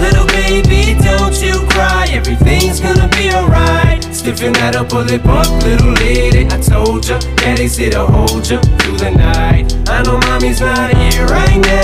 Little baby, don't you cry, everything's gonna be alright. Stiffen that up, pull it up, little lady. I told ya, daddy's here to hold ya through the night. I know mommy's not here right now.